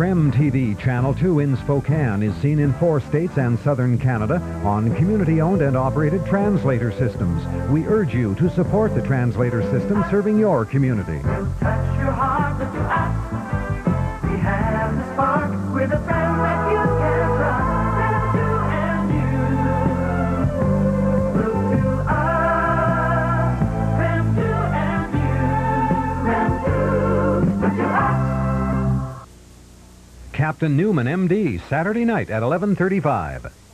KREM TV Channel 2 in Spokane is seen in four states and southern Canada on community-owned and operated translator systems. We urge you to support the translator system serving your community. Touch your heart with us. We have the spark. The Captain Newman, MD, Saturday night at 1135.